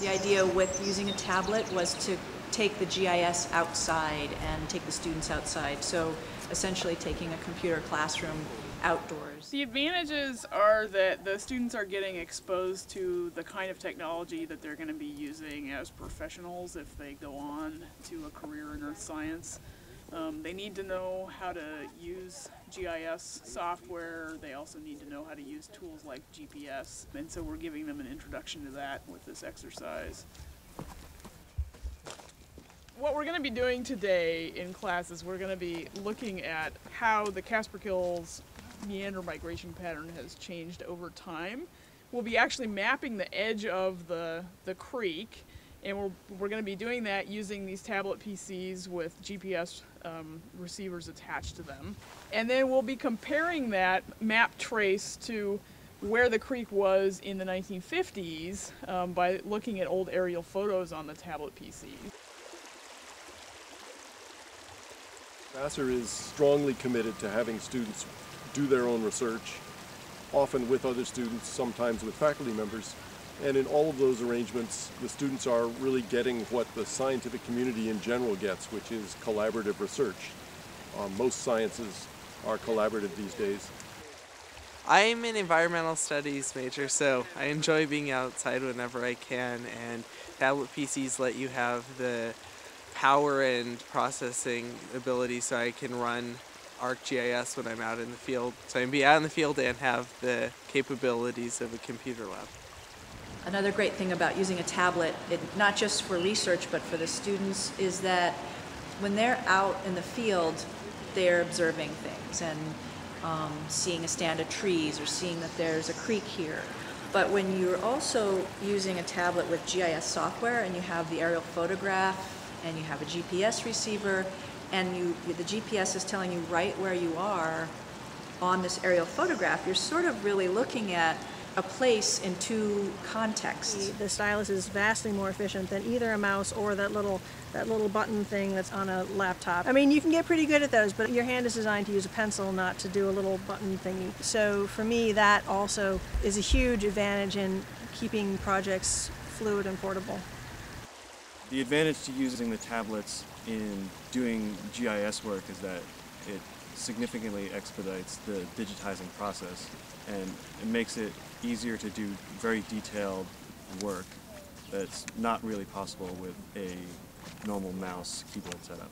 The idea with using a tablet was to take the GIS outside and take the students outside. So essentially taking a computer classroom outdoors. The advantages are that the students are getting exposed to the kind of technology that they're going to be using as professionals if they go on to a career in earth science. Um, they need to know how to use GIS software. They also need to know how to use tools like GPS. And so we're giving them an introduction to that with this exercise. What we're going to be doing today in class is we're going to be looking at how the Casperkill's meander migration pattern has changed over time. We'll be actually mapping the edge of the, the creek and we're, we're going to be doing that using these tablet PCs with GPS um, receivers attached to them. And then we'll be comparing that map trace to where the creek was in the 1950s um, by looking at old aerial photos on the tablet PC. Vassar is strongly committed to having students do their own research, often with other students, sometimes with faculty members. And in all of those arrangements, the students are really getting what the scientific community in general gets, which is collaborative research. Um, most sciences are collaborative these days. I'm an environmental studies major, so I enjoy being outside whenever I can, and tablet PCs let you have the power and processing ability so I can run ArcGIS when I'm out in the field. So I can be out in the field and have the capabilities of a computer lab. Another great thing about using a tablet, it, not just for research but for the students, is that when they're out in the field, they're observing things and um, seeing a stand of trees or seeing that there's a creek here. But when you're also using a tablet with GIS software and you have the aerial photograph and you have a GPS receiver and you, the GPS is telling you right where you are on this aerial photograph, you're sort of really looking at a place in two contexts. The stylus is vastly more efficient than either a mouse or that little that little button thing that's on a laptop. I mean, you can get pretty good at those, but your hand is designed to use a pencil, not to do a little button thingy. So for me, that also is a huge advantage in keeping projects fluid and portable. The advantage to using the tablets in doing GIS work is that it significantly expedites the digitizing process and it makes it easier to do very detailed work that's not really possible with a normal mouse keyboard setup.